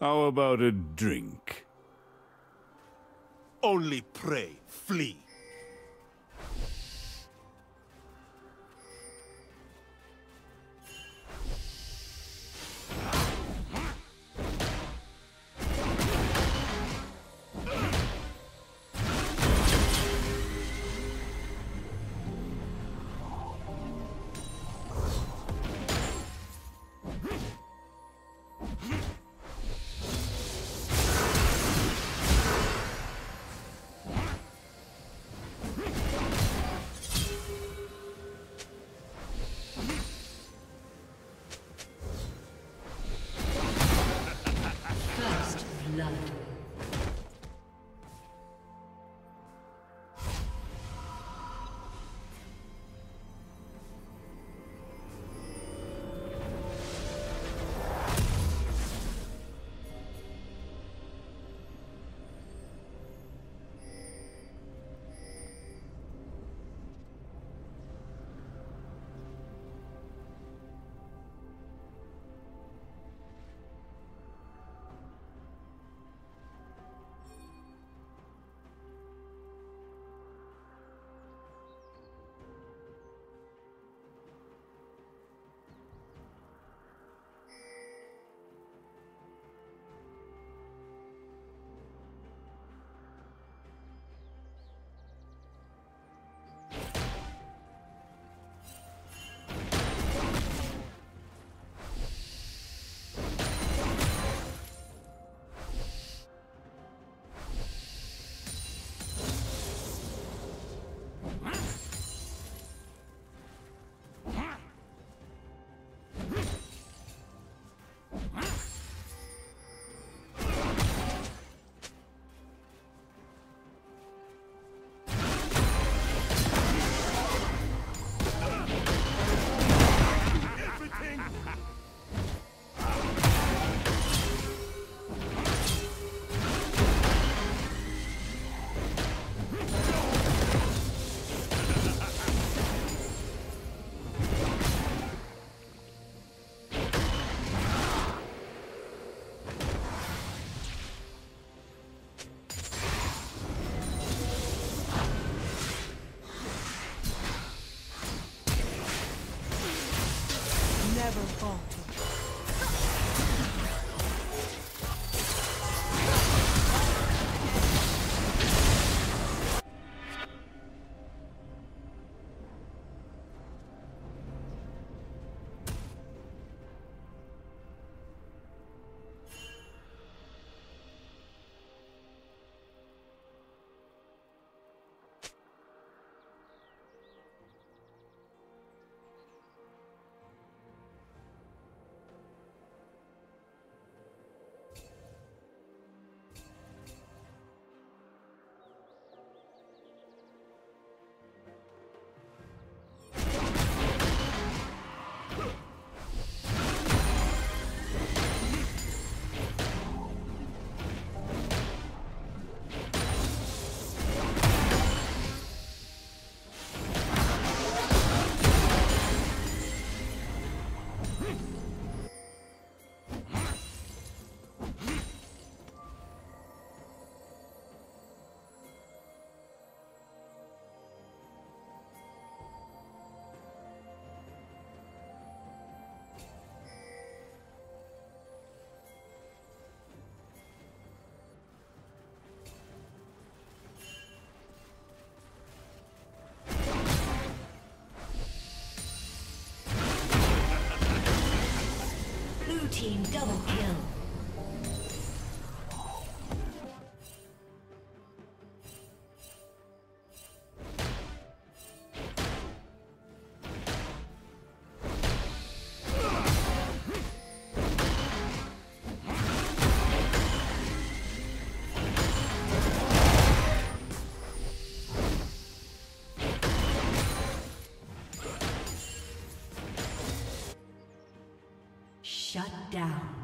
How about a drink? Only pray, flee. Team double kill. Shut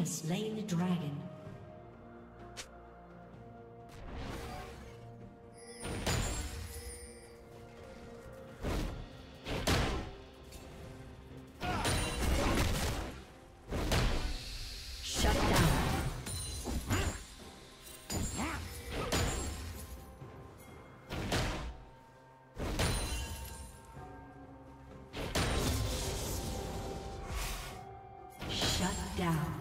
Has slain the dragon. Shut down. Shut down.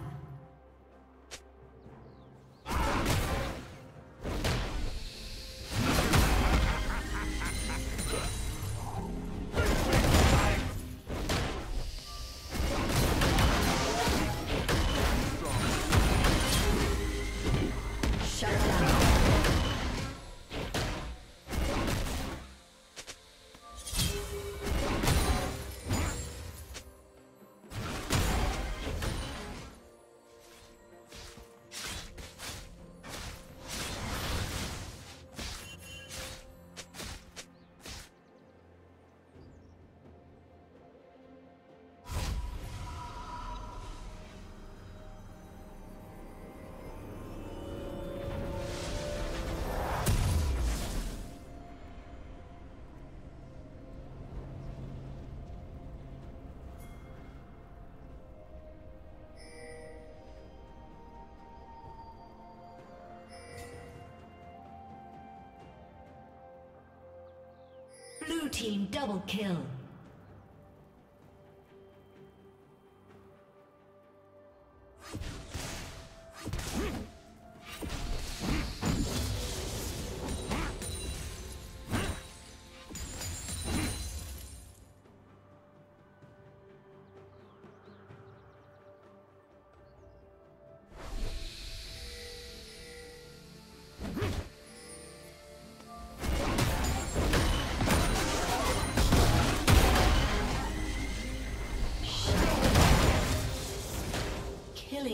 Team double kill.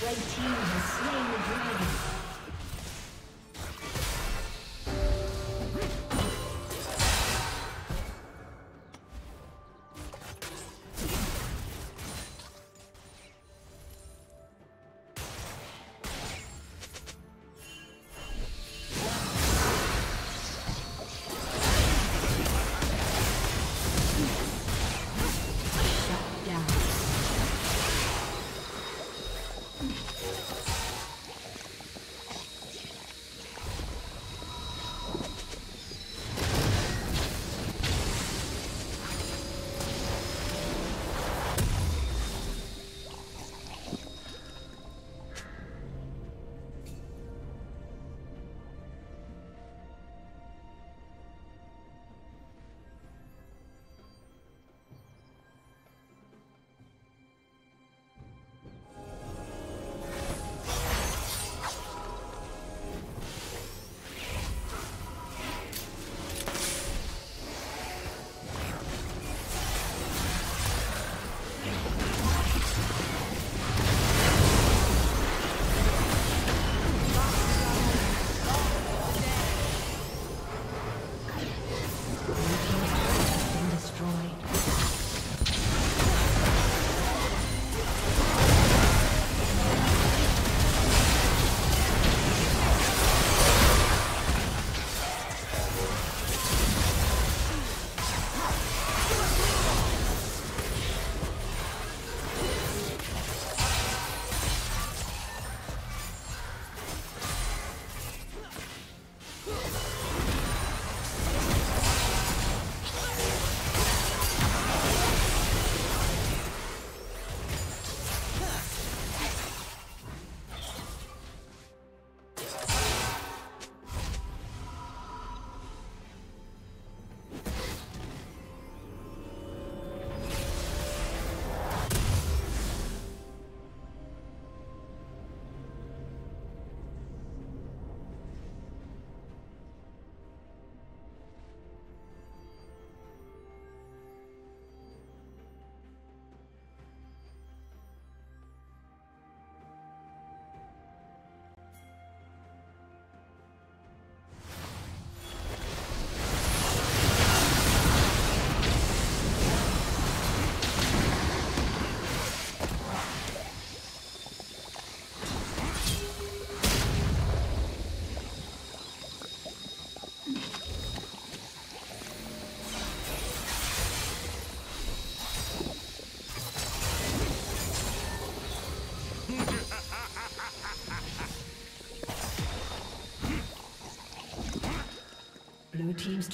Red team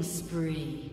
Spree.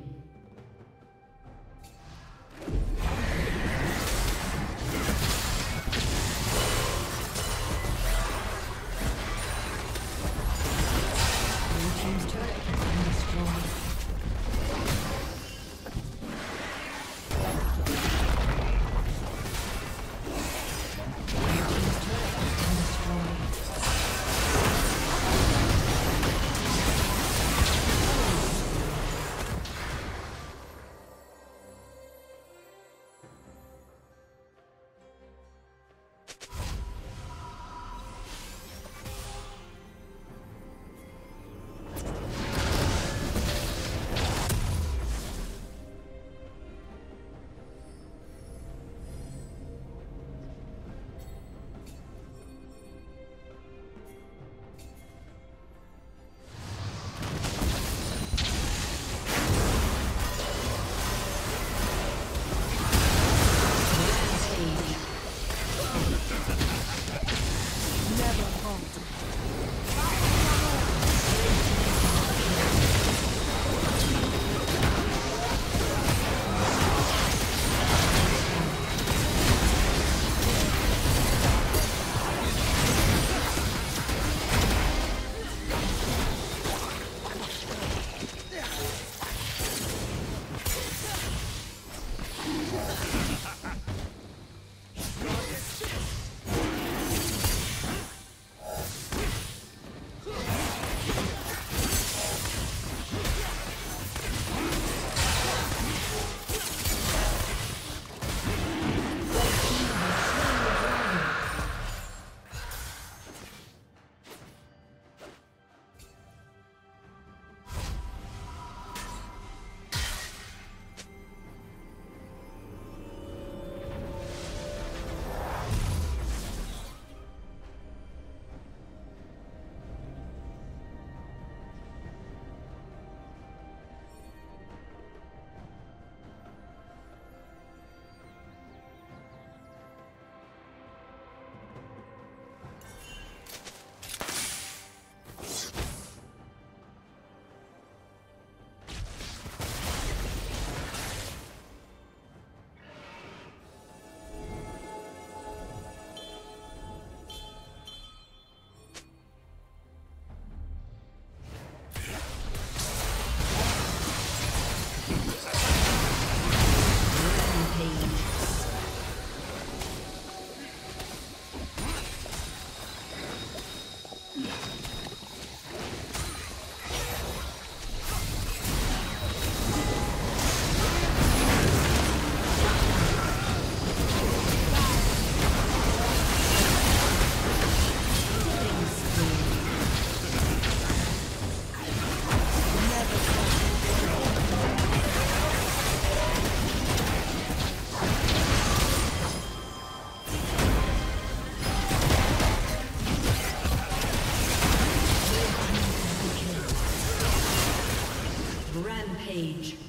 Rampage.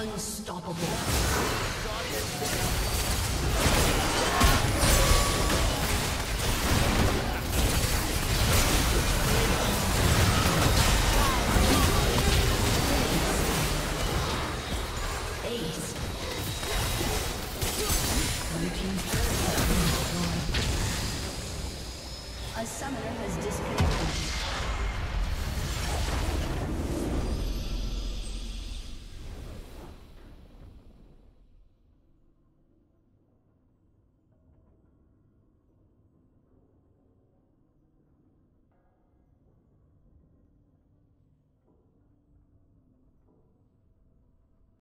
Unstoppable.